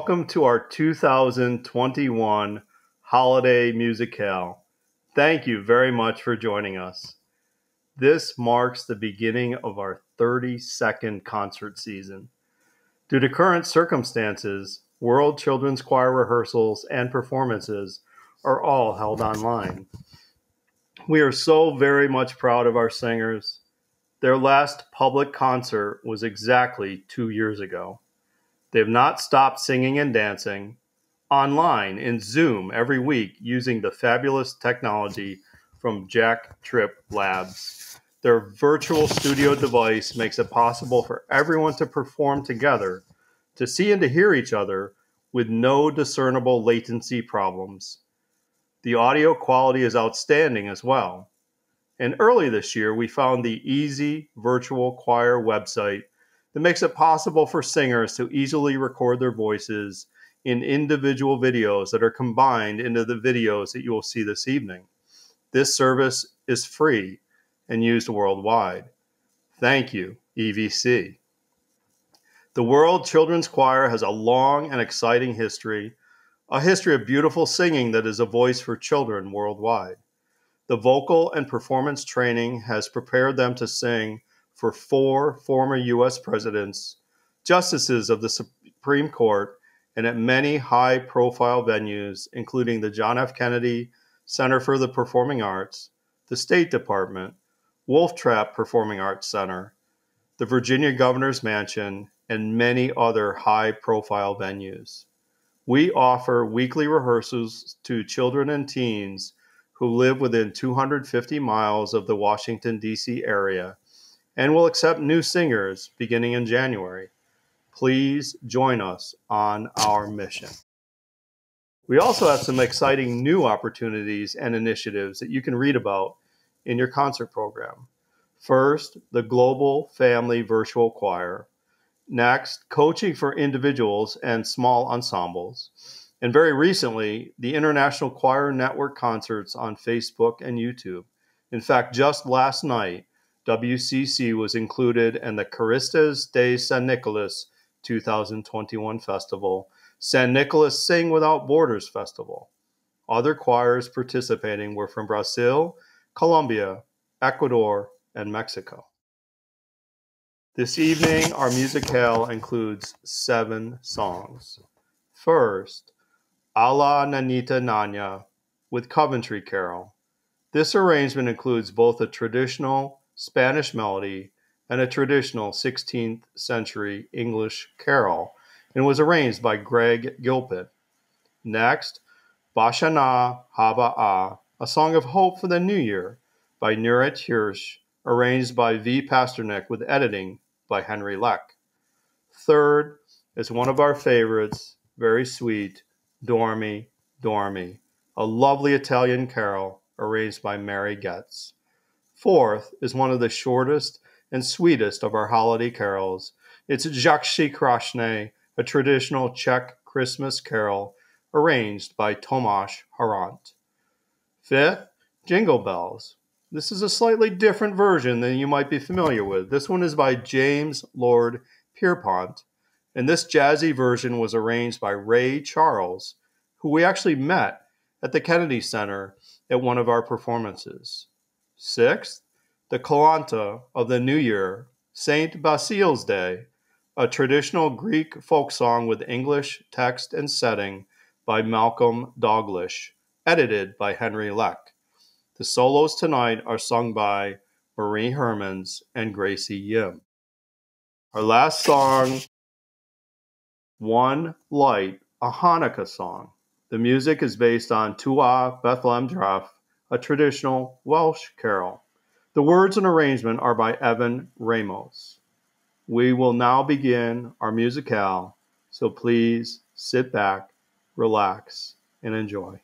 Welcome to our 2021 Holiday Musicale. Thank you very much for joining us. This marks the beginning of our 32nd concert season. Due to current circumstances, World Children's Choir rehearsals and performances are all held online. We are so very much proud of our singers. Their last public concert was exactly two years ago. They have not stopped singing and dancing online in Zoom every week using the fabulous technology from JackTrip Labs. Their virtual studio device makes it possible for everyone to perform together, to see and to hear each other with no discernible latency problems. The audio quality is outstanding as well. And early this year, we found the Easy Virtual Choir website that makes it possible for singers to easily record their voices in individual videos that are combined into the videos that you will see this evening. This service is free and used worldwide. Thank you, EVC. The World Children's Choir has a long and exciting history, a history of beautiful singing that is a voice for children worldwide. The vocal and performance training has prepared them to sing for four former U.S. presidents, justices of the Supreme Court, and at many high profile venues, including the John F. Kennedy Center for the Performing Arts, the State Department, Wolf Trap Performing Arts Center, the Virginia Governor's Mansion, and many other high profile venues. We offer weekly rehearsals to children and teens who live within 250 miles of the Washington, D.C. area and will accept new singers beginning in January. Please join us on our mission. We also have some exciting new opportunities and initiatives that you can read about in your concert program. First, the Global Family Virtual Choir. Next, coaching for individuals and small ensembles. And very recently, the International Choir Network concerts on Facebook and YouTube. In fact, just last night, WCC was included in the Caristas de San Nicolas 2021 Festival, San Nicolas Sing Without Borders Festival. Other choirs participating were from Brazil, Colombia, Ecuador, and Mexico. This evening, our musicale includes seven songs. First, A La Nanita Nana with Coventry Carol. This arrangement includes both a traditional Spanish melody, and a traditional 16th century English carol, and was arranged by Greg Gilpin. Next, Bashana Haba a song of hope for the new year by Nurit Hirsch, arranged by V. Pasternak with editing by Henry Leck. Third is one of our favorites, very sweet, Dormi, Dormi, a lovely Italian carol arranged by Mary Goetze. Fourth is one of the shortest and sweetest of our holiday carols. It's Jak Jsi Krásné, a traditional Czech Christmas carol arranged by Tomáš Harant. Fifth, Jingle Bells. This is a slightly different version than you might be familiar with. This one is by James Lord Pierpont, and this jazzy version was arranged by Ray Charles, who we actually met at the Kennedy Center at one of our performances. Sixth, the Kalanta of the New Year, Saint Basil's Day, a traditional Greek folk song with English text and setting by Malcolm Dalglish, edited by Henry Leck. The solos tonight are sung by Marie Hermans and Gracie Yim. Our last song, One Light, a Hanukkah song. The music is based on Tua Bethlem Dref a traditional Welsh carol. The words and arrangement are by Evan Ramos. We will now begin our musicale, so please sit back, relax, and enjoy.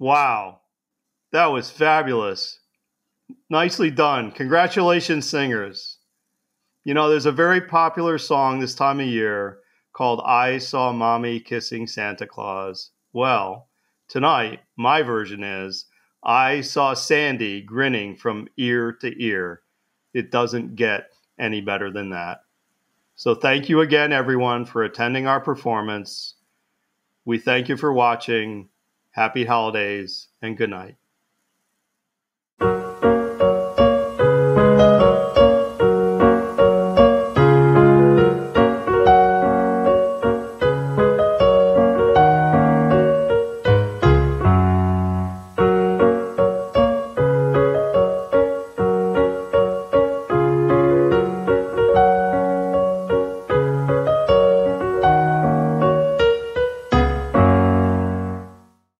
Wow. That was fabulous. Nicely done. Congratulations, singers. You know, there's a very popular song this time of year called I Saw Mommy Kissing Santa Claus. Well, tonight, my version is I saw Sandy grinning from ear to ear. It doesn't get any better than that. So, thank you again, everyone, for attending our performance. We thank you for watching. Happy holidays and good night.